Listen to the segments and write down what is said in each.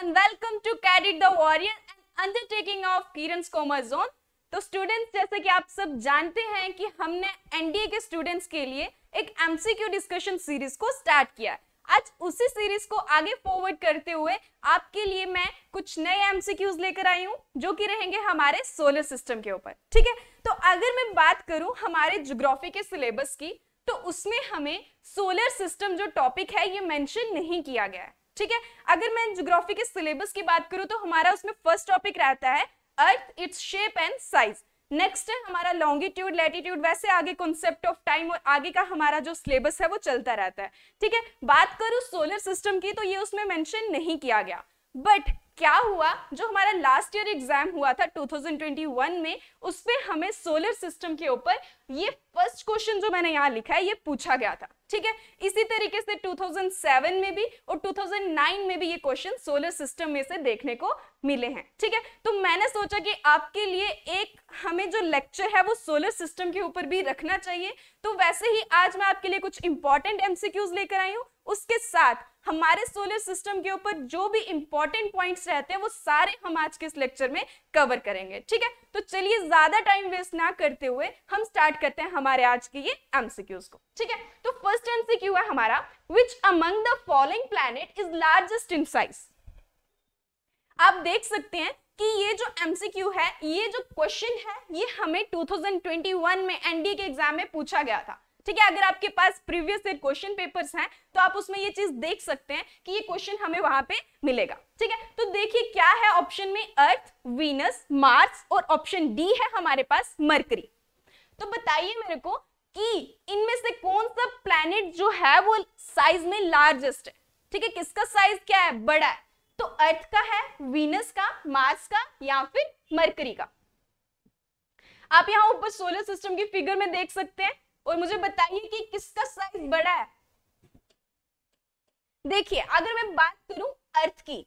and welcome to Cadit the Warrior and undertaking of Kiran's Commerce Zone. तो students जैसे कि आप सब जानते हैं कि हमने एनडीए के स्टूडेंट्स के लिए एक एमसीक्यू डिस्कशन सीरीज़ को स्टार्ट किया है। आज उसी सीरीज़ को आगे फॉरवर्ड करते हुए आपके लिए मैं कुछ नए एमसीक्यूज लेकर आई हूँ, जो कि रहेंगे हमारे सोलर सिस्टम के ऊपर। ठीक है? तो अगर मैं बात करूँ हमारे ज्योग्राफी के सिलेबस की तो उसमें हमें सोलर सिस्टम जो टॉपिक है, ये मेंशन नहीं किया गया है। ठीक है? अगर मैं जोग्राफी के सिलेबस की बात करूँ तो हमारा उसमें फ़र्स्ट टॉपिक रहता है Earth its shape and size next है हमारा लॉन्गिट्यूड लैटिट्यूड वैसे आगे कॉन्सेप्ट ऑफ़ टाइम और आगे का हमारा जो सिलेबस है, वो चलता रहता है। ठीक है? बात करूँ सोलर सिस्टम की तो ये उसमें मेंशन नहीं किया गया। बट क्या हुआ? जो हमारा लास्ट ईयर एग्ज़ाम हुआ था 2021 में उस पर हमें सोलर सिस्टम के ऊपर ये फ़र्स्ट क्वेश्चन जो मैंने यहाँ लिखा है, ये पूछा गया था। ठीक है? इसी तरीके से 2007 में भी और 2009 में भी ये क्वेश्चन सोलर सिस्टम में से देखने को मिले हैं। ठीक है? तो मैंने सोचा कि आपके लिए एक हमें जो लेक्चर है, वो सोलर सिस्टम के ऊपर भी रखना चाहिए। तो वैसे ही आज मैं आपके लिए कुछ इंपॉर्टेंट एमसीक्यूज लेकर आई हूँ। उसके साथ हमारे सोलर सिस्टम के ऊपर जो भी इंपॉर्टेंट पॉइंट्स रहते हैं, वो सारे हम आज के इस लेक्चर में कवर करेंगे। ठीक है? तो चलिए ज़्यादा टाइम वेस्ट ना करते हुए हम स्टार्ट करते हैं हमारे आज के ये एमसीक्यूज को। ठीक है? तो फ़र्स्ट एमसीक्यू है हमारा which among the following planet is largest in size आप देख सकते हैं कि ये जो एमसीक्यू है, ये जो क्वेश्चन है, ये हमें 2021 में एनडी के एग्ज़ाम में पूछा गया था। ठीक है, अगर आपके पास प्रीवियस ईयर क्वेश्चन पेपर्स हैं तो आप उसमें ये चीज़ देख सकते हैं कि ये क्वेश्चन हमें वहाँ पे मिलेगा। ठीक है तो देखिए क्या है ऑप्शन में अर्थ वीनस मार्स और ऑप्शन डी है हमारे पास मरकरी तो बताइए मेरे को कि इनमें से कौन सा प्लैनेट जो है वो साइज़ में लार्जेस्ट है? ठीक है, किसका साइज़ क्या है? बड़ा है। तो अर्थ का है वीनस का मार्स का या फिर मरकरी का? आप यहाँ ऊपर सोलर सिस्टम की फिगर में देख सकते हैं। और मुझे बताइए कि किसका साइज़ बड़ा है? देखिए, अगर मैं बात करूँ अर्थ की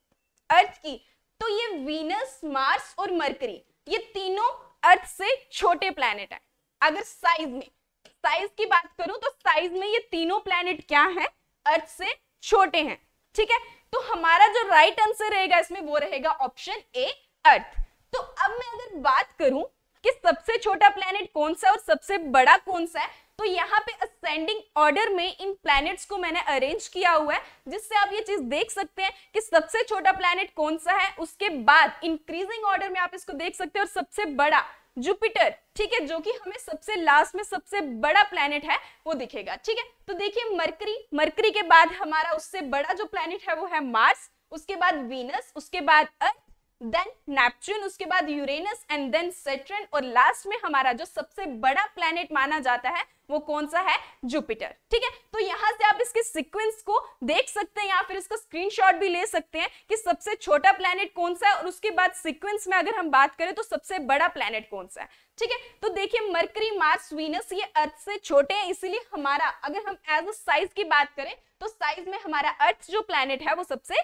अर्थ की तो ये वीनस मार्स और मरकरी ये तीनों अर्थ से छोटे प्लैनेट है। अगर साइज़ में साइज़ की बात करूँ तो साइज़ में ये तीनों प्लैनेट क्या है? अर्थ से छोटे हैं, ठीक है? तो हमारा जो राइट आंसर रहेगा, इसमें वो रहेगा ऑप्शन ए अर्थ तो अब मैं अगर बात करूँ कि सबसे छोटा प्लैनेट कौन सा और सबसे बड़ा कौन सा है तो यहाँ पे असेंडिंग ऑर्डर में इन प्लैनेट्स को मैंने अरेंज किया हुआ है, जिससे आप ये चीज़ देख सकते हैं कि सबसे छोटा प्लैनेट कौन सा है, उसके बाद इंक्रीजिंग ऑर्डर में आप इसको देख सकते हैं और सबसे बड़ा जुपिटर ठीक है, जो कि हमें सबसे लास्ट में सबसे बड़ा प्लैनेट है, वो दिखेगा, ठीक है? तो देखिए मरकरी मरकरी के बाद हमारा उससे बड़ा जो प्लैनेट है, वो है मार्स उसके बाद वीनस उसके बाद अर्थ देन नेपच्यून उसके बाद यूरेनस एंड देन सेट्रन और लास्ट में हमारा जो सबसे बड़ा प्लेनेट माना जाता है, वो कौन सा है? जुपिटर ठीक है? तो यहाँ से आप इसके सीक्वेंस को देख सकते हैं, या फिर इसका स्क्रीनशॉट भी ले सकते हैं कि सबसे छोटा प्लैनेट कौन सा है, और उसके बाद सीक्वेंस में अगर हम बात करें तो सबसे बड़ा प्लैनेट कौन सा है? ठीक है? तो देखिए मरकरी मार्स वीनस ये अर्थ से छोटे हैं, इसीलिए हमारा, अगर हम एज अ साइज़ की बात करें तो साइज़ में हमारा अर्थ जो प्लेनेट है, वो सबसे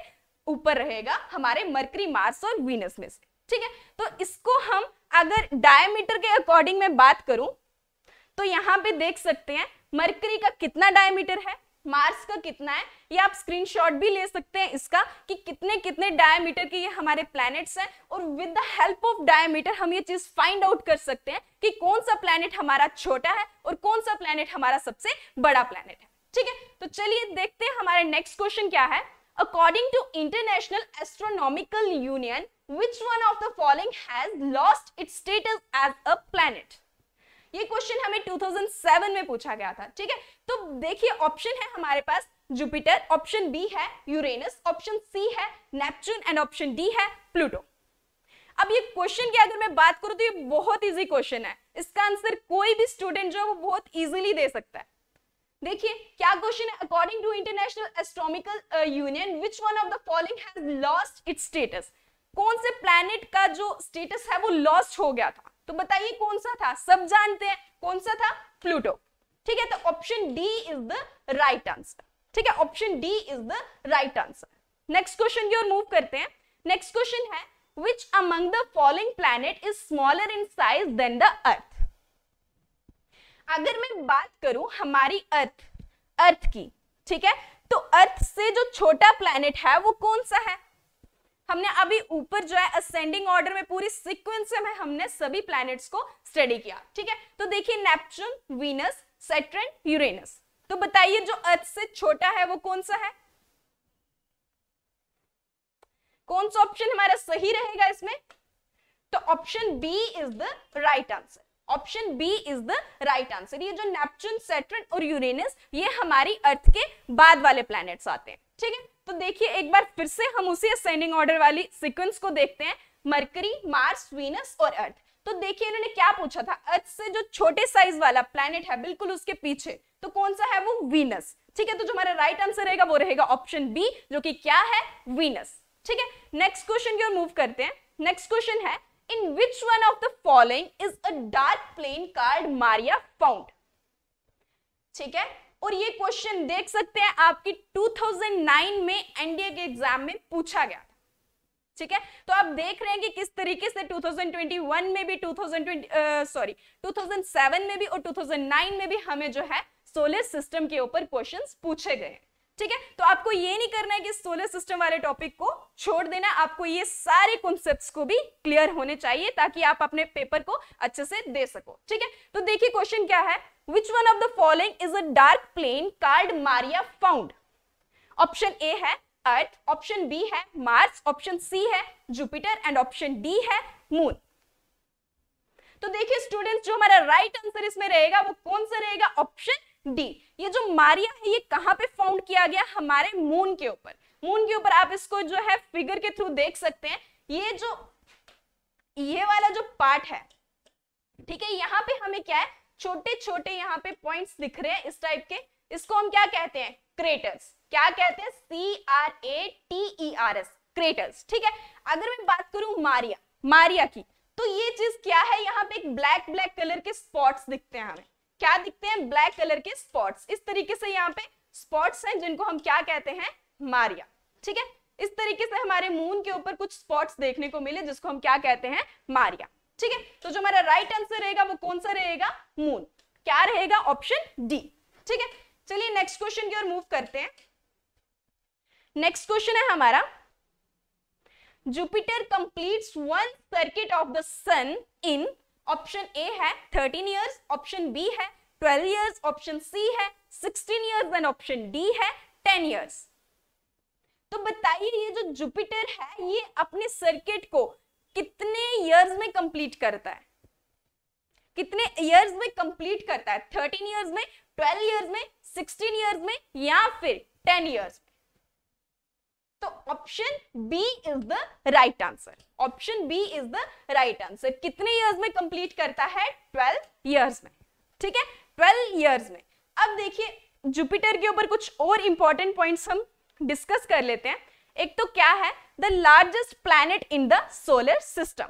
ऊपर रहेगा हमारे मरकरी, मार्स और वीनस में से। ठीक है? तो इसको हम अगर डायमीटर के अकॉर्डिंग में बात करूँ तो यहाँ पे देख सकते हैं, मरकरी का कितना डायमीटर है, मार्स का कितना है, ये आप स्क्रीनशॉट भी ले सकते हैं इसका कि कितने कितने डायमीटर के ये हमारे प्लैनेट्स हैं और with the help of diameter हम ये चीज़ फाइंड आउट कर सकते हैं कि कौन सा प्लैनेट हमारा छोटा है और कौन सा प्लैनेट हमारा सबसे बड़ा प्लैनेट है। ठीक है? तो चलिए देखते हैं हमारे नेक्स्ट क्वेश्चन क्या है। According to International Astronomical Union, which one of the following has lost its status as a planet? ये क्वेश्चन हमें 2007 में पूछा गया था ठीक है? तो देखिए ऑप्शन है हमारे पास जुपिटर ऑप्शन बी है यूरेनस ऑप्शन सी है नेपच्यून एंड ऑप्शन डी है प्लूटो अब ये क्वेश्चन की अगर मैं बात करूँ तो ये बहुत इजी क्वेश्चन है। इसका आंसर कोई भी स्टूडेंट जो है वो बहुत इजीली दे सकता है। देखिए, क्या क्वेश्चन है? According to International Astronomical Union which one of the following has lost its status कौन से प्लैनेट का जो स्टेटस है, वो लॉस्ट हो गया था? तो बताइए कौन सा था? सब जानते हैं कौन सा था? प्लूटो ठीक है तो option D is the right answer ठीक है option D is the right answer next question की ओर मूव करते हैं. नेक्स्ट क्वेश्चन है which among the following planet is smaller in size than the Earth अगर मैं बात करूँ हमारी अर्थ अर्थ की, ठीक है? तो अर्थ से जो छोटा प्लैनेट है, वो कौन सा है? हमने अभी ऊपर जो है असेंडिंग ऑर्डर में पूरी सीक्वेंस में हमने सभी प्लैनेट्स को स्टडी किया, ठीक है? तो देखिए नेपच्यून वीनस सेट्रन यूरेनस तो बताइए जो अर्थ से छोटा है, वो कौन सा है? कौन सा ऑप्शन हमारा सही रहेगा इसमें? तो option B is the right answer option B is the right answer. ये जो नेपच्यून, सेट्रन और यूरेनस, ये हमारी अर्थ के बाद वाले प्लैनेट्स आते हैं। ठीक है? तो देखिए, एक बार फिर से हम उसी असेंडिंग ऑर्डर वाली सीक्वेंस को देखते हैं। मरकरी मार्स वीनस और अर्थ तो देखिए, इन्होंने क्या पूछा था? अर्थ से जो छोटे साइज़ वाला प्लैनेट है, बिल्कुल उसके पीछे तो कौन सा है वो? वीनस ठीक है? तो जो हमारा राइट आंसर रहेगा, वो रहेगा ऑप्शन बी जो कि क्या है? वीनस ठीक है? नेक्स्ट क्वेश्चन की ओर मूव करते हैं। नेक्स्ट क्वेश्चन है in which one of the following is a dark plain called maria found ठीक है? और ये क्वेश्चन देख सकते हैं आपकी 2009 में एनडीए के एग्ज़ाम में पूछा गया था। ठीक है? तो आप देख रहे हैं कि किस तरीके से 2021 में भी 2020 सॉरी uh, 2007 में भी और 2009 में भी हमें जो है सोलर सिस्टम के ऊपर क्वेश्चंस पूछे गए ठीक है? तो आपको ये नहीं करना है कि सोलर सिस्टम वाले टॉपिक को छोड़ देना। आपको ये सारे कॉन्सेप्ट्स को भी क्लियर होने चाहिए ताकि आप अपने पेपर को अच्छे से दे सको। ठीक है? तो देखिए क्वेश्चन क्या है? Which one of the following is a dark plain called maria found option A है अर्थ ऑप्शन बी है मार्स ऑप्शन सी है जुपिटर एंड ऑप्शन डी है मून तो देखिए स्टूडेंट्स जो हमारा राइट आंसर इसमें रहेगा वो कौन सा रहेगा? Option D. ये जो मारिया है, ये कहाँ पे फाउंड किया गया? हमारे मून के ऊपर। मून के ऊपर आप इसको जो है फिगर के थ्रू देख सकते हैं। ये जो, ये वाला जो पार्ट है, ठीक है, यहाँ पे हमें क्या है? छोटे छोटे यहाँ पे पॉइंट्स दिख रहे हैं इस टाइप के। इसको हम क्या कहते हैं? क्रेटर्स क्या कहते हैं? C R A T E R S craters ठीक है? अगर मैं बात करूँ मारिया मारिया की तो ये चीज़ क्या है? यहाँ पे एक ब्लैक ब्लैक कलर के स्पॉट्स दिखते हैं हमें। क्या दिखते हैं ब्लैक कलर के स्पॉट्स? इस तरीके से यहाँ पे स्पॉट्स हैं जिनको हम क्या कहते हैं? मारिया। ठीक है? इस तरीके से हमारे मून के ऊपर कुछ स्पॉट्स देखने को मिले जिसको हम क्या कहते हैं? मारिया। ठीक है? तो जो हमारा राइट आंसर रहेगा वो कौन सा रहेगा? मून क्या रहेगा? ऑप्शन डी ठीक है? चलिए नेक्स्ट क्वेश्चन की ओर मूव करते हैं। नेक्स्ट क्वेश्चन है हमारा। Jupiter completes one circuit of the sun in option A है थर्टीन ईयर्स ऑप्शन बी है 12 इयर्स ऑप्शन सी है 16 इयर्स एंड ऑप्शन डी है 10 इयर्स तो बताइए, ये जो जुपिटर है, ये अपने सर्किट को कितने ईयर्स में कंप्लीट करता है? कितने ईयर्स में कंप्लीट करता है? थर्टीन ईयर्स में ट्वेल्व ईयर्स में सिक्सटीन ईयर्स में, या फिर 10 इयर्स तो option B is the right answer option B is the right answer कितने इयर्स में कंप्लीट करता है? ट्वेल्व इयर्स में. ठीक है? ट्वेल्व इयर्स में. अब देखिए जुपिटर के ऊपर कुछ और इंपॉर्टेंट पॉइंट्स हम डिस्कस कर लेते हैं. एक तो क्या है? The largest planet in the solar system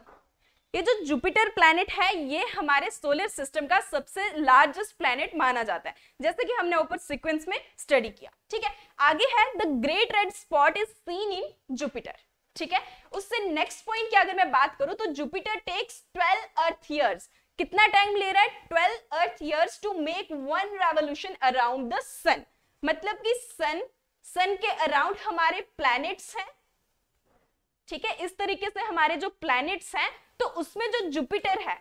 ये जो जुपिटर प्लैनेट है, ये हमारे सोलर सिस्टम का सबसे लार्जेस्ट प्लैनेट माना जाता है। जैसे कि हमने ऊपर सीक्वेंस में स्टडी किया, ठीक है? आगे है the Great Red Spot is seen in Jupiter ठीक है? उससे नेक्स्ट पॉइंट की अगर मैं बात करूँ तो जुपिटर टेक्स 12 अर्थ ईयर्स कितना टाइम ले रहा है? 12 Earth years to make one revolution around the sun मतलब कि सन सन के अराउंड हमारे प्लैनेट्स हैं, ठीक है? इस तरीके से हमारे जो प्लैनेट्स हैं तो उसमें जो जुपिटर है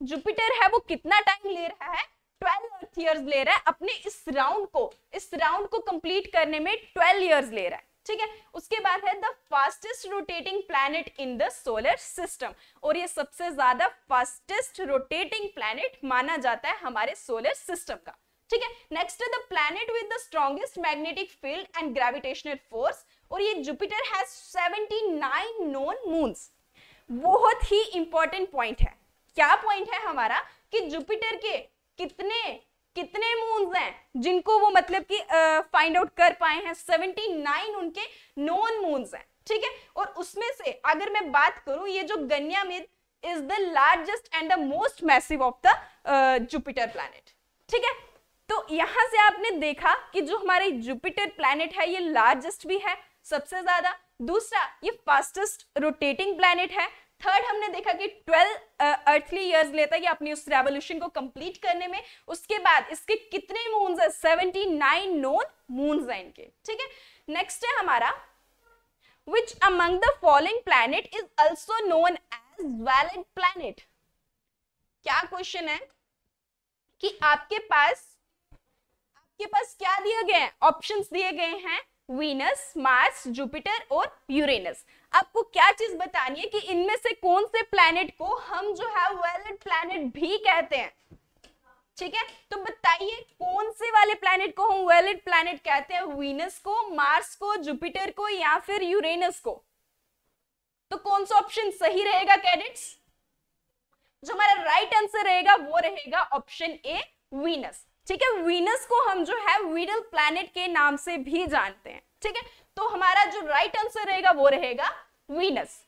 जुपिटर है वो कितना टाइम ले रहा है? 12 अर्थ ईयर्स ले रहा है। अपने इस राउंड को, इस राउंड को कंप्लीट करने में 12 इयर्स ले रहा है। ठीक है? उसके बाद है the fastest rotating planet in the solar system और ये सबसे ज़्यादा फास्टेस्ट रोटेटिंग प्लैनेट माना जाता है हमारे सोलर सिस्टम का। ठीक है? नेक्स्ट है the planet with the strongest magnetic field and gravitational force और ये जुपिटर हैज़ 79 नोन मून्स बहुत ही इंपॉर्टेंट पॉइंट है। क्या पॉइंट है हमारा कि जुपिटर के कितने कितने मून्स हैं जिनको वो मतलब कि फाइंड आउट कर पाए हैं? 79 उनके नॉन मून्स हैं, ठीक है? और उसमें से अगर मैं बात करूँ, ये जो Ganymede is the largest and the most massive of the Jupiter planet ठीक है? तो यहाँ से आपने देखा कि जो हमारे जुपिटर प्लैनेट है, ये लार्जेस्ट भी है, सबसे ज़्यादा दूसरा, ये फास्टेस्ट रोटेटिंग प्लैनेट है। थर्ड हमने देखा कि 12 अर्थली इयर्स लेता है अपनी उस रेवोल्यूशन को कंप्लीट करने में। उसके बाद इसके कितने मून्स है? 79 नोन मून्स हैं इनके, ठीक है? नेक्स्ट है हमारा, which among the following planet is also known as valid planet? क्या क्वेश्चन है? कि आपके पास आपके पास क्या दिया गया है? ऑप्शंस दिए गए हैं। वीनस मार्स जुपिटर और यूरेनस आपको क्या चीज़ बतानी है कि इनमें से कौन से प्लैनेट को हम जो है वैलिड प्लैनेट भी कहते हैं? ठीक है? तो बताइए कौन से वाले प्लैनेट को हम वैलिड प्लैनेट कहते हैं? वीनस को मार्स को जुपिटर को या फिर यूरेनस को? तो कौन सा ऑप्शन सही रहेगा कैडेट्स जो हमारा राइट आंसर रहेगा वो रहेगा ऑप्शन ए वीनस ठीक है? वीनस को हम जो है वीडल प्लैनेट के नाम से भी जानते हैं, ठीक है? तो हमारा जो राइट आंसर रहेगा वो रहेगा वीनस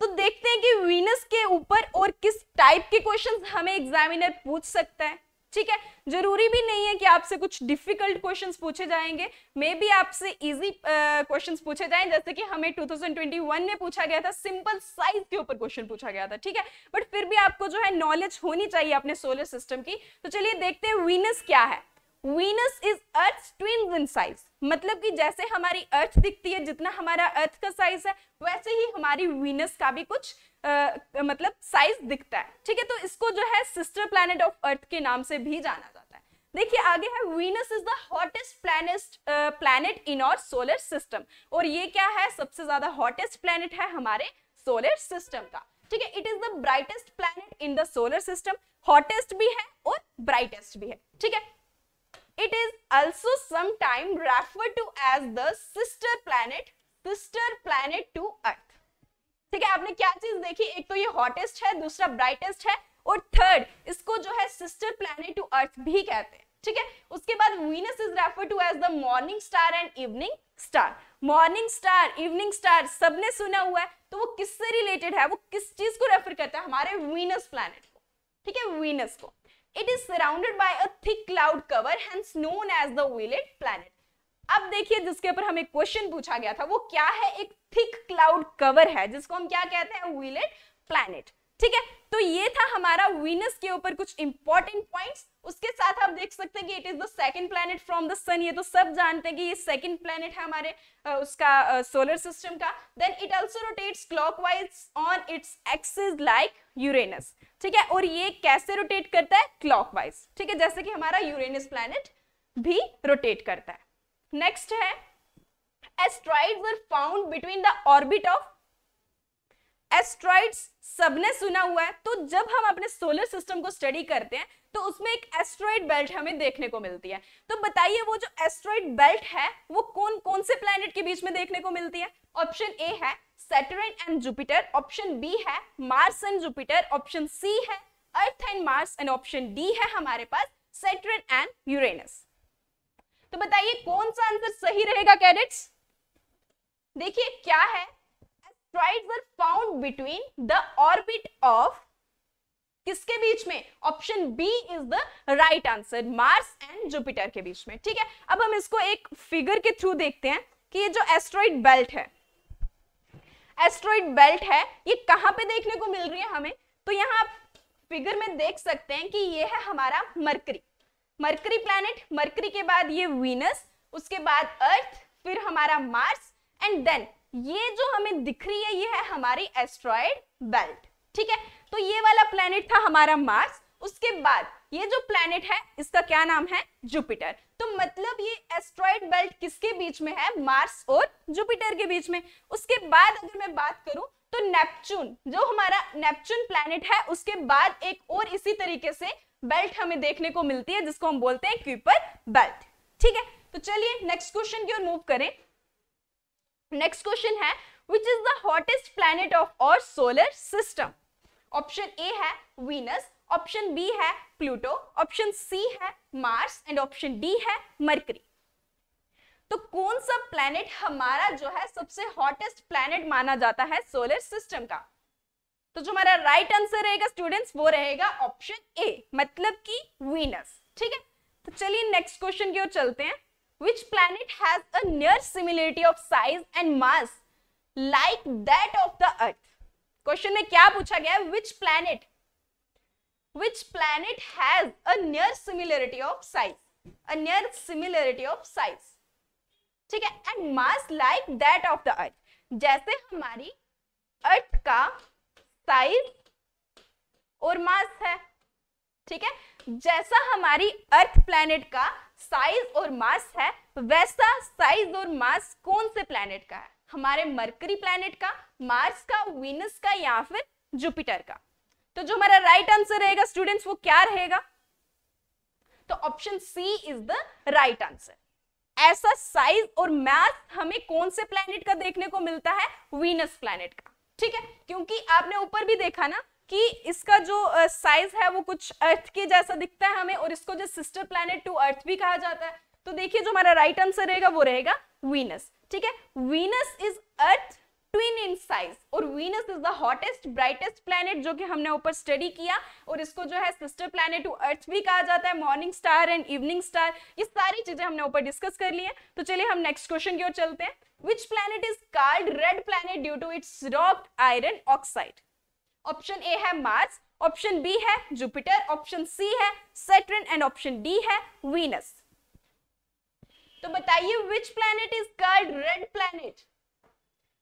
तो देखते हैं कि वीनस के ऊपर और किस टाइप के क्वेश्चंस हमें एग्जामिनर पूछ सकता है। ठीक है? ज़रूरी भी नहीं है कि आपसे कुछ डिफ़िकल्ट क्वेश्चंस पूछे जाएँगे। मे बी आपसे इजी क्वेश्चंस uh, पूछे जाएँ। जैसे कि हमें 2021 में पूछा गया था सिंपल साइज़ के ऊपर क्वेश्चन पूछा गया था ठीक है? बट फिर भी आपको जो है नॉलेज होनी चाहिए अपने सोलर सिस्टम की। तो चलिए देखते हैं वीनस क्या है। Venus is Earth twin in size मतलब कि जैसे हमारी अर्थ दिखती है जितना हमारा अर्थ का साइज़ है वैसे ही हमारी वीनस का भी कुछ आ, मतलब साइज़ दिखता है। ठीक है तो इसको जो है सिस्टर प्लैनेट ऑफ़ अर्थ के नाम से भी जाना जाता है। देखिए आगे है Venus is the hottest planets planet in our solar system और ये क्या है सबसे ज़्यादा हॉटेस्ट प्लैनेट है हमारे सोलर सिस्टम का। ठीक है it is the brightest planet in the solar system hottest भी है और ब्राइटेस्ट भी है। ठीक है It is also sometime referred to as the sister planet, sister planet to Earth. ठीक है आपने क्या चीज़ देखी? एक तो ये हॉटेस्ट है दूसरा ब्राइटेस्ट है और थर्ड इसको जो है सिस्टर प्लैनेट टू अर्थ भी कहते हैं ठीक है? उसके बाद Venus is refer to as the morning star and evening star morning star evening star सबने सुना हुआ है तो वो किससे रिलेटेड है? वो किस चीज़ को रेफर करता है? हमारे वीनस प्लैनेट को ठीक है? वीनस को. It is surrounded by a thick cloud cover, hence known as the Wheeled planet. अब देखिए जिसके ऊपर हमें क्वेश्चन पूछा गया था, वो क्या है? एक थिक क्लाउड कवर है, जिसको हम क्या कहते हैं? व्हीलेड प्लैनेट ठीक है? तो ये था हमारा वीनस के ऊपर कुछ इंपॉर्टेंट पॉइंट्स उसके साथ आप देख सकते हैं कि it is the second planet from the sun ये तो सब जानते हैं कि ये सेकंड प्लैनेट है हमारे उसका सोलर सिस्टम का। Then it also rotates clockwise on its axis like Uranus ठीक है? और ये कैसे रोटेट करता है? क्लॉकवाइज ठीक है? जैसे कि हमारा यूरेनस प्लैनेट भी रोटेट करता है। नेक्स्ट है asteroids are found between the orbit of asteroids सबने सुना हुआ है। तो जब हम अपने सोलर सिस्टम को स्टडी करते हैं तो उसमें एक एस्ट्रॉइड बेल्ट हमें देखने को मिलती है। तो बताइए, वो जो एस्ट्रॉइड बेल्ट है, वो कौन कौन से प्लैनेट के बीच में देखने को मिलती है? ऑप्शन ए है Saturn and Jupiter option B है Mars and Jupiter option C है Earth and Mars and option D है हमारे पास सैटर्न एंड यूरेनस तो बताइए कौन सा आंसर सही रहेगा कैडेट्स? देखिए, क्या है? Asteroids are found between the orbit of किसके बीच में? Option B is the right answer Mars and Jupiter के बीच में, ठीक है? अब हम इसको एक फिगर के थ्रू देखते हैं कि ये जो एस्ट्रॉइड बेल्ट है एस्ट्रॉइड बेल्ट है, ये कहाँ पे देखने को मिल रही है हमें? तो यहाँ आप फिगर में देख सकते हैं कि ये है हमारा मरकरी मरकरी प्लैनेट मरकरी के बाद ये वीनस उसके बाद अर्थ फिर हमारा मार्स एंड देन ये जो हमें दिख रही है, ये है हमारी एस्ट्रॉइड बेल्ट ठीक है? तो ये वाला प्लैनेट था हमारा मार्स उसके बाद ये जो प्लैनेट है, इसका क्या नाम है? जुपिटर तो मतलब ये एस्ट्रॉइड बेल्ट किसके बीच में है? मार्स और जुपिटर के बीच में। उसके बाद अगर मैं बात करूँ तो नेपच्यून जो हमारा नेपच्यून प्लैनेट है, उसके बाद एक और इसी तरीके से बेल्ट हमें देखने को मिलती है, जिसको हम बोलते हैं क्यूपर बेल्ट। ठीक है? तो चलिए नेक्स्ट क्वेश्चन की ओर मूव करें। नेक्स्ट क्वेश्चन है which is the hottest planet of our solar system option A है वीनस ऑप्शन बी है प्लूटो ऑप्शन सी है मार्स एंड ऑप्शन डी है मरकरी तो कौन सा प्लैनेट हमारा जो है सबसे हॉटेस्ट प्लैनेट माना जाता है सोलर सिस्टम का? तो जो हमारा राइट आंसर रहेगा स्टूडेंट्स वो रहेगा ऑप्शन ए मतलब कि वीनस ठीक है? तो चलिए नेक्स्ट क्वेश्चन की ओर चलते हैं। Which planet has a near similarity of size and mass like that of the Earth question में क्या पूछा गया है? Which planet which planet has a near similarity of size? A near similarity of size, ठीक है? And mass like that of the Earth जैसे हमारी अर्थ का साइज़ और मास है, ठीक है? जैसा हमारी अर्थ प्लैनेट का साइज़ और मास है, वैसा साइज़ और मास कौन से प्लैनेट का है? हमारे मरकरी प्लैनेट का मार्स का वीनस का या फिर जुपिटर का? तो जो हमारा राइट आंसर रहेगा स्टूडेंट्स वो क्या रहेगा? तो option C is the right answer ऐसा साइज़ और मास हमें कौन से प्लैनेट का देखने को मिलता है? वीनस प्लैनेट का। ठीक है? क्योंकि आपने ऊपर भी देखा ना कि इसका जो साइज़ है वो कुछ अर्थ के जैसा दिखता है हमें और इसको जो सिस्टर प्लैनेट टू अर्थ भी कहा जाता है। तो देखिए जो हमारा राइट आंसर रहेगा वो रहेगा वीनस ठीक है? Venus is Earth twin in size और Venus is the hottest brightest planet जो कि हमने ऊपर स्टडी किया और इसको जो है सिस्टर प्लैनेट टू अर्थ भी कहा जाता है morning star and evening star ये सारी चीज़ें हमने ऊपर डिस्कस कर ली है। तो चलिए हम नेक्स्ट क्वेश्चन की ओर चलते हैं। Which planet is called red planet due to its rock iron oxide option A है मार्स ऑप्शन बी है जुपिटर ऑप्शन सी है सेट्रन एंड ऑप्शन डी है वीनस तो बताइए which planet is called red planet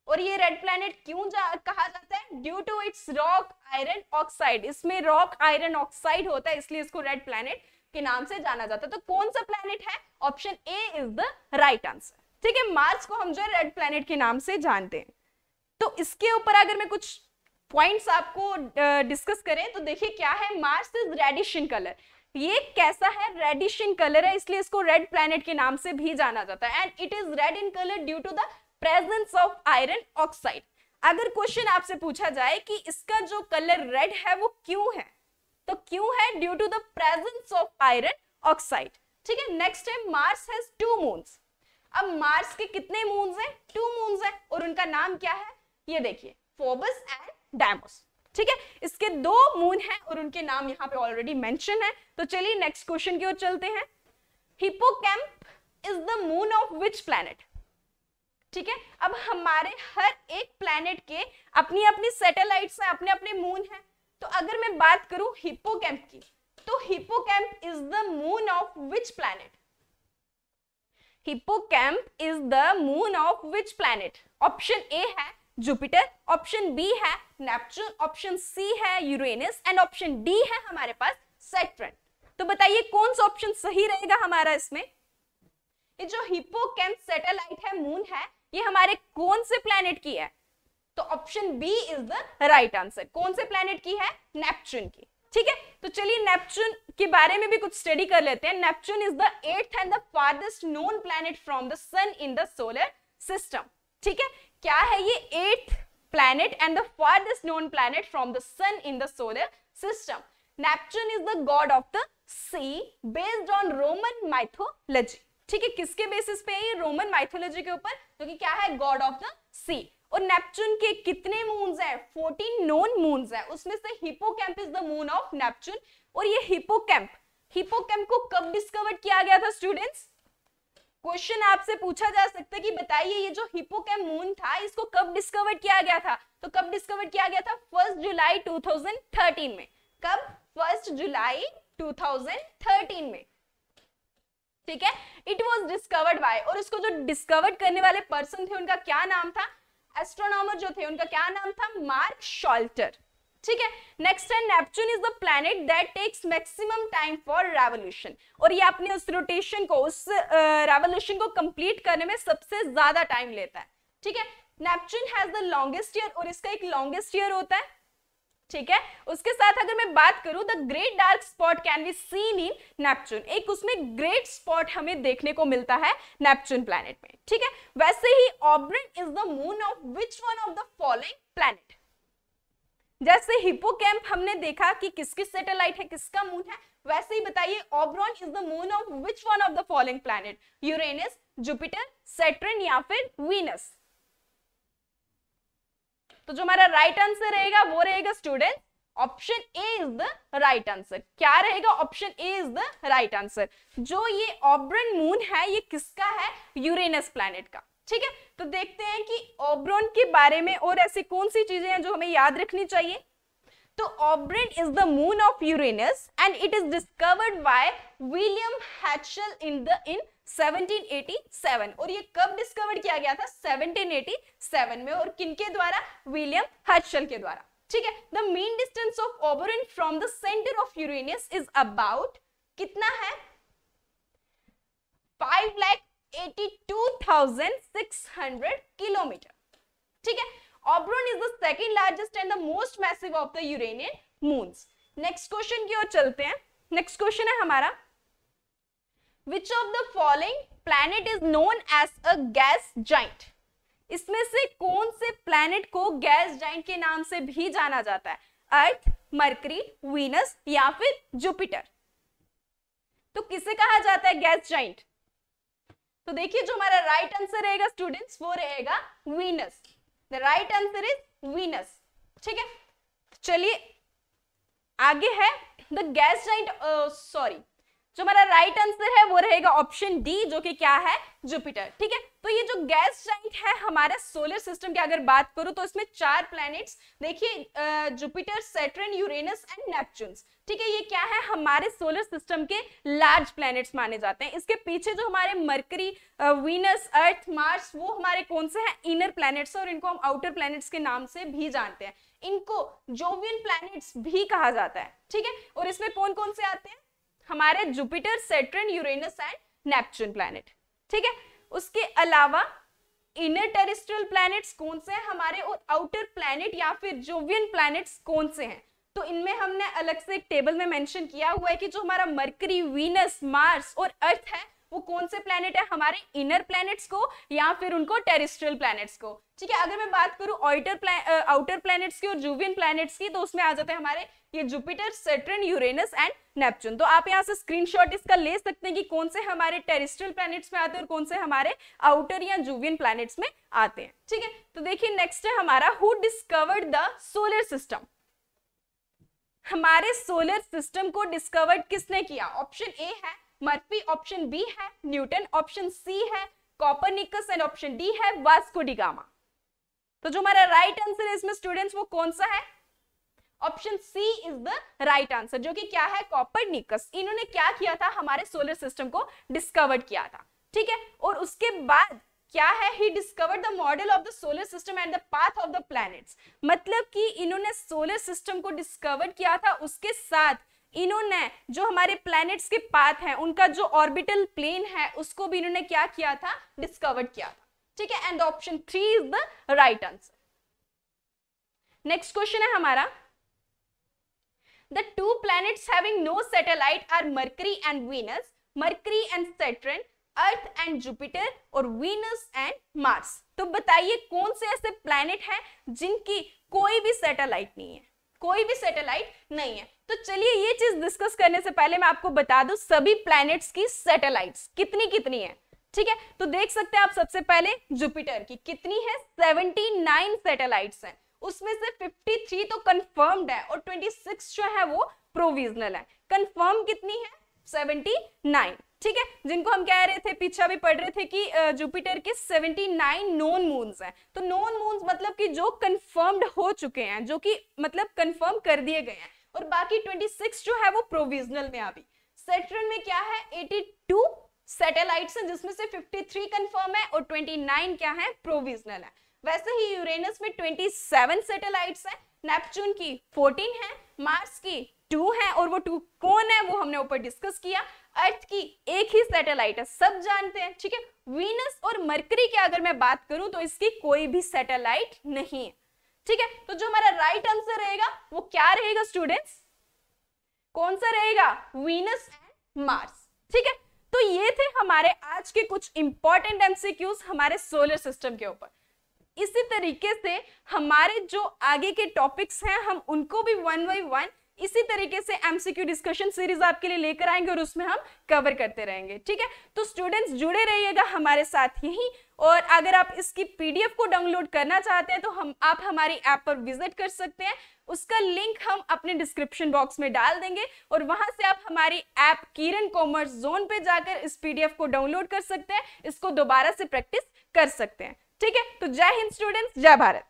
और ये red planet क्यों जा, कहा जाता है? Due to its rock iron oxide इसमें रॉक आयरन ऑक्साइड होता है इसलिए इसको रेड प्लैनेट के नाम से जाना जाता है। तो कौन सा प्लैनेट है? Option A is the right answer ठीक है मार्स को हम जो है रेड प्लैनेट के नाम से जानते हैं। तो इसके ऊपर अगर मैं कुछ पॉइंट्स आपको डिस्कस करें तो देखिए क्या है Mars is reddish in colour ये कैसा है? रेडिश इन कलर है, इसलिए इसको रेड प्लैनेट के नाम से भी जाना जाता है। And it is red in colour due to the presence of iron oxide अगर क्वेश्चन आपसे पूछा जाए कि इसका जो कलर रेड है, वो क्यों है? तो क्यों है? Due to the presence of iron oxide ठीक है नेक्स्ट है मार्स हैज़ टू मून्स अब मार्स के कितने मून्स हैं? टू मून्स हैं। और उनका नाम क्या है? ये देखिए फोबस एंड डायमोस ठीक है? इसके दो मून हैं और उनके नाम यहाँ पे ऑलरेडी मेंशन है। तो चलिए नेक्स्ट क्वेश्चन की ओर चलते हैं। Hippocamp is the moon of which planet ठीक है? अब हमारे हर एक प्लैनेट के अपनी अपनी सैटेलाइट्स हैं अपने अपने मून हैं। तो अगर मैं बात करूँ हिपोकैम्प की तो Hippocamp is the moon of which planet Hippocamp is the moon of which planet option A है जुपिटर ऑप्शन बी है नेपच्यून ऑप्शन सी है यूरेनस एंड ऑप्शन डी है हमारे पास सेट्रन तो बताइए कौन सा ऑप्शन सही रहेगा हमारा इसमें? ये जो हिपोकैम्प सैटेलाइट है मून है, ये हमारे कौन से प्लेनेट की है? तो option B is the right answer कौन से प्लैनेट की है? नेपच्यून की. ठीक है? तो चलिए नेपच्यून के बारे में भी कुछ स्टडी कर लेते हैं। Neptune is the eighth and the farthest known planet from the sun in the solar system ठीक है? क्या है ये eighth planet and the farthest known planet from the sun in the solar system Neptune is the god of the sea based on Roman mythology ठीक है? किसके basis पे है ये रोमन माइथोलॉजी के ऊपर? जो कि क्या है? गॉड ऑफ़ द सी और नेपच्यून के कितने मून्स हैं? 14 नोन मून्स हैं। उसमें से Hippocamp is the moon of Neptune. और ये हिपोकैम्प हिपोकैम्प को कब डिस्कवर किया गया था स्टूडेंट्स क्वेश्चन आपसे पूछा जा सकता है कि बताइए, ये जो हिपोकैम्प मून था, इसको कब डिस्कवर किया गया था? तो कब डिस्कवर किया गया था? फ़र्स्ट जुलाई 2013 में। कब? फ़र्स्ट जुलाई 2013 में। ठीक है? इट वॉज़ डिस्कवर्ड बाय और इसको जो डिस्कवर्ड करने वाले पर्सन थे, उनका क्या नाम था? एस्ट्रोनॉमर जो थे, उनका क्या नाम था? मार्क शॉल्टर ठीक है? नेक्स्ट है Neptune is the planet that takes maximum time for revolution और ये अपने उस रोटेशन को, उस रेवोल्यूशन को कंप्लीट करने में सबसे ज़्यादा टाइम लेता है। ठीक है? Neptune has the longest year और इसका एक लॉन्गेस्ट ईयर होता है। ठीक है? उसके साथ अगर मैं बात करूँ the Great Dark Spot can be seen in Neptune एक उसमें ग्रेट स्पॉट हमें देखने को मिलता है नेपच्यून प्लैनेट में, ठीक है? वैसे ही Oberon is the moon of which one of the following planet जैसे हिपोकैम्प हमने देखा कि किस किस सैटेलाइट है, किसका मून है, वैसे ही बताइए Oberon is the moon of which one of the following planet Uranus Jupiter Saturn या फिर वीनस तो जो हमारा राइट आंसर रहेगा, वो रहेगा student option A is the right answer क्या रहेगा? Option A is the right answer जो ये ऑब्रन मून है, ये किसका है? यूरेनस प्लैनेट का. ठीक है? तो देखते हैं कि ओब्रोन के बारे में और ऐसी कौन सी चीज़ें हैं जो हमें याद रखनी चाहिए? तो Oberon is the moon of Uranus and it is discovered by William Herschel in the in 1787 और ये कब डिस्कवर किया गया था? 1787 में और किनके द्वारा? विलियम हैचल के द्वारा। ठीक है? The mean distance of Oberon from the centre of Uranus is about कितना है? Five lakh eighty two thousand six hundred kilometre. ठीक है? Oberon is the second largest and the most massive of the Uranian moons next question की ओर चलते हैं. Next question है हमारा. Which of the following planet is known as a gas giant इसमें से कौन से प्लैनेट को गैस जाइंट के नाम से भी जाना जाता है? अर्थ मरकरी वीनस या फिर जुपिटर तो किसे कहा जाता है गैस जाइंट तो देखिए जो हमारा राइट आंसर रहेगा स्टूडेंट्स वो रहेगा Venus the right answer is Venus ठीक है? चलिए आगे है द गैस जाइंट सॉरी जो हमारा राइट आंसर है, वो रहेगा ऑप्शन डी जो कि क्या है? जुपिटर ठीक है? तो ये जो गैस जाइंट है, हमारे सोलर सिस्टम की अगर बात करूँ तो इसमें चार प्लैनेट्स देखिए Jupiter Saturn Uranus and Neptune ठीक है? ये क्या है? हमारे सोलर सिस्टम के लार्ज प्लैनेट्स माने जाते हैं। इसके पीछे जो हमारे मरकरी वीनस अर्थ मार्स वो हमारे कौन से हैं? इनर प्लैनेट्स और इनको हम आउटर प्लैनेट्स के नाम से भी जानते हैं। इनको जोवियन प्लैनेट्स भी कहा जाता है, ठीक है? और इसमें कौन कौन से आते हैं? हमारे Jupiter Saturn Uranus and Neptune planet ठीक है? उसके अलावा इनर टेरिस्ट्रियल प्लैनेट्स कौन से हैं? हमारे और आउटर प्लैनेट या फिर जोवियन प्लैनेट्स कौन से हैं? तो इनमें हमने अलग से एक टेबल में मेंशन किया हुआ है कि जो हमारा मरकरी वीनस मार्स और अर्थ है वो कौन से प्लैनेट है? हमारे इनर प्लैनेट्स को या फिर उनको टेरिस्ट्रियल प्लैनेट्स को? ठीक है, अगर मैं बात करूँ आउटर आउटर प्लैनेट्स की और जूवियन प्लैनेट्स की तो उसमें आ जाते हैं हमारे ये Jupiter Saturn Uranus and Neptune तो आप यहाँ से स्क्रीनशॉट इसका ले सकते हैं कि कौन से हमारे टेरिस्ट्रियल प्लैनेट्स में आते हैं और कौन से हमारे आउटर या जूवियन प्लैनेट्स में आते हैं। ठीक है तो देखिए नेक्स्ट है हमारा who discovered the solar system हमारे सोलर सिस्टम को डिस्कवर्ड किसने किया? ऑप्शन ए है मर्फी ऑप्शन बी है न्यूटन ऑप्शन सी है कॉपरनिकस एंड ऑप्शन डी है वास्को डिगामा तो जो हमारा राइट आंसर है इसमें स्टूडेंट्स वो कौन सा है? Option C is the right answer जो कि क्या है? कॉपरनिकस इन्होंने क्या किया था? हमारे सोलर सिस्टम को डिस्कवर किया था। ठीक है? और उसके बाद क्या है? He discovered the model of the solar system and the path of the planets मतलब कि इन्होंने सोलर सिस्टम को डिस्कवर किया था, उसके साथ इन्होंने जो हमारे प्लैनेट्स के पाथ हैं, उनका जो ऑर्बिटल प्लेन है, उसको भी इन्होंने क्या किया था? डिस्कवर किया था। ठीक है? And option three is the right answer next question है हमारा। The two planets having no satellite are Mercury and Venus Mercury and Saturn earth and Jupiter और वीनस एंड मार्स तो बताइए कौन से ऐसे प्लैनेट हैं जिनकी कोई भी सैटेलाइट नहीं है? कोई भी सैटेलाइट नहीं है। तो चलिए ये चीज़ डिस्कस करने से पहले मैं आपको बता दूँ, सभी प्लैनेट्स की सैटेलाइट्स कितनी कितनी है, ठीक है? तो देख सकते हैं आप सबसे पहले जुपिटर की कितनी है? 79 सैटेलाइट्स हैं। उसमें से 53 तो कंफर्म्ड है और 26 जो है वो प्रोविजनल है। कंफर्म कितनी है? 79 ठीक है? जिनको हम कह रहे थे, पीछे भी पढ़ रहे थे कि जुपिटर के 79 नोन मून्स हैं। तो नोन मून्स मतलब कि जो कंफर्म्ड हो चुके हैं, जो कि मतलब कंफर्म कर दिए गए हैं। और बाकी 26 जो है वो प्रोविजनल में अभी। सेट्रन में क्या है? 82 सैटेलाइट्स हैं, जिसमें से 53 कंफर्म है और 29 क्या है? प्रोविजनल है। वैसे ही यूरेनस में 27 सैटेलाइट्स हैं नेपच्यून की 14 है मार्स की टू है और वो टू कौन है, वो हमने ऊपर डिस्कस किया। अर्थ की एक ही सैटेलाइट है, सब जानते हैं, ठीक है? वीनस और मरकरी की अगर मैं बात करूँ तो इसकी कोई भी सैटेलाइट नहीं है, ठीक है? तो जो हमारा राइट आंसर रहेगा, वो क्या रहेगा स्टूडेंट्स कौन सा रहेगा? वीनस मार्स ठीक है? तो ये थे हमारे आज के कुछ इंपॉर्टेंट एमसीक्यूज हमारे सोलर सिस्टम के ऊपर। इसी तरीके से हमारे जो आगे के टॉपिक्स हैं, हम उनको भी वन बाई वन इसी तरीके से एमसीक्यू डिस्कशन सीरीज़ आपके लिए लेकर आएँगे और उसमें हम कवर करते रहेंगे, ठीक है? तो स्टूडेंट्स जुड़े रहिएगा हमारे साथ यही और अगर आप इसकी पीडीएफ को डाउनलोड करना चाहते हैं तो हम, आप हमारी ऐप पर विज़िट कर सकते हैं। उसका लिंक हम अपने डिस्क्रिप्शन बॉक्स में डाल देंगे और वहाँ से आप हमारी ऐप किरण कॉमर्स जोन पे जाकर इस पीडीएफ को डाउनलोड कर सकते हैं। इसको दोबारा से प्रैक्टिस कर सकते हैं, ठीक है? तो जय हिंद स्टूडेंट्स जय भारत।